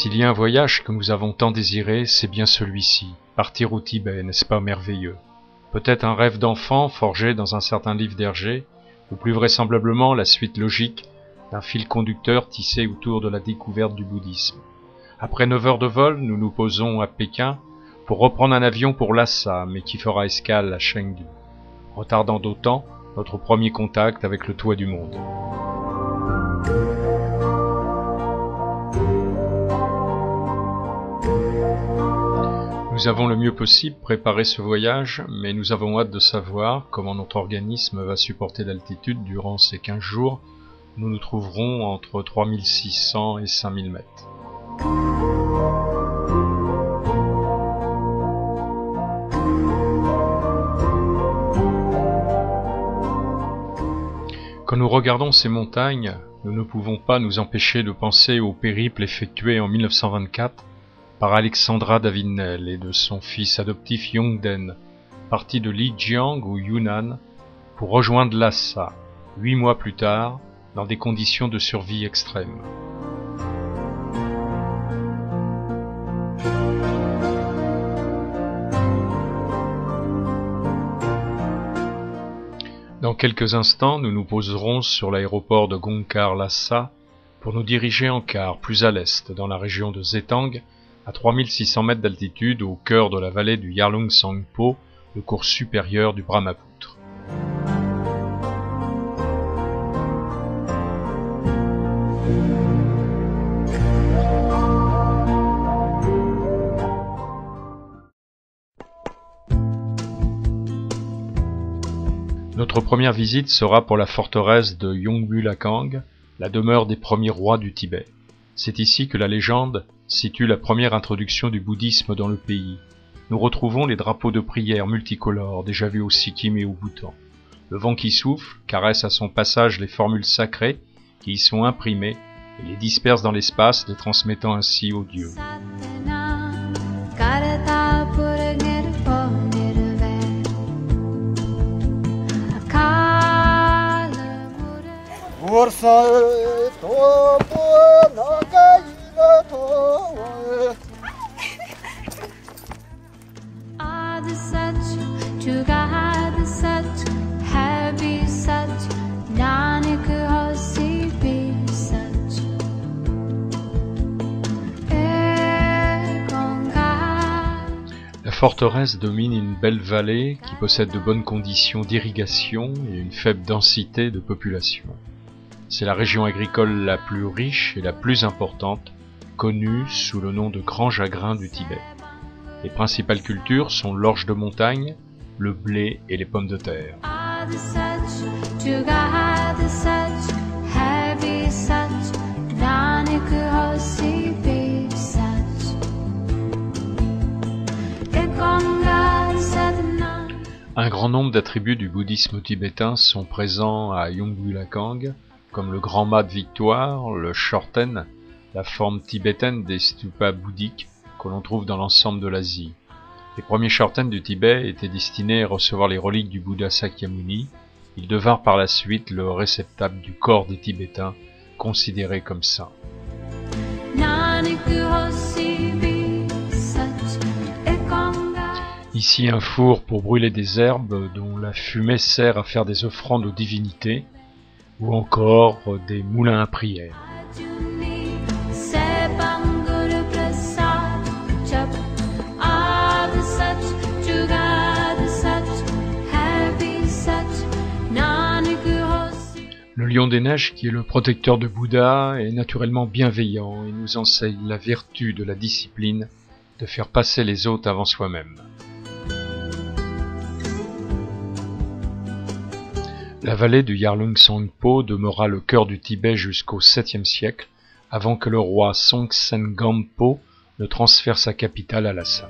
S'il y a un voyage que nous avons tant désiré, c'est bien celui-ci. Partir au Tibet, n'est-ce pas merveilleux? Peut-être un rêve d'enfant forgé dans un certain livre d'Hergé, ou plus vraisemblablement la suite logique d'un fil conducteur tissé autour de la découverte du bouddhisme. Après neuf heures de vol, nous nous posons à Pékin pour reprendre un avion pour Lhasa, mais qui fera escale à Chengdu, retardant d'autant notre premier contact avec le toit du monde. Nous avons le mieux possible préparé ce voyage, mais nous avons hâte de savoir comment notre organisme va supporter l'altitude durant ces 15 jours. Nous nous trouverons entre 3600 et 5000 mètres. Quand nous regardons ces montagnes, nous ne pouvons pas nous empêcher de penser au périple effectué en 1924 par Alexandra Davinel et de son fils adoptif Yongden, parti de Lijiang ou Yunnan pour rejoindre Lhasa, huit mois plus tard, dans des conditions de survie extrêmes. Dans quelques instants, nous nous poserons sur l'aéroport de Gongkar Lhasa pour nous diriger en car plus à l'est, dans la région de Zetang, à 3600 mètres d'altitude au cœur de la vallée du Yarlung Sangpo, le cours supérieur du Brahmapoutre. Notre première visite sera pour la forteresse de Yongbulakang, la demeure des premiers rois du Tibet. C'est ici que la légende situe la première introduction du bouddhisme dans le pays. Nous retrouvons les drapeaux de prière multicolores déjà vus au Sikkim et au Bhoutan. Le vent qui souffle caresse à son passage les formules sacrées qui y sont imprimées et les disperse dans l'espace, les transmettant ainsi aux dieux. La forteresse domine une belle vallée qui possède de bonnes conditions d'irrigation et une faible densité de population. C'est la région agricole la plus riche et la plus importante, connue sous le nom de Grand Jagrin du Tibet. Les principales cultures sont l'orge de montagne, le blé et les pommes de terre. Un grand nombre d'attributs du bouddhisme tibétain sont présents à Yongbulakang, comme le grand mât de victoire, le shorten, la forme tibétaine des stupas bouddhiques que l'on trouve dans l'ensemble de l'Asie. Les premiers shorten du Tibet étaient destinés à recevoir les reliques du Bouddha Sakyamuni. Ils devinrent par la suite le réceptacle du corps des Tibétains, considérés comme saints. Ici un four pour brûler des herbes dont la fumée sert à faire des offrandes aux divinités, ou encore des moulins à prière. Lion des neiges, qui est le protecteur de Bouddha, est naturellement bienveillant et nous enseigne la vertu de la discipline de faire passer les autres avant soi-même. La vallée du Yarlung Sangpo demeura le cœur du Tibet jusqu'au 7e siècle, avant que le roi Songtsen Gampo ne transfère sa capitale à Lhasa.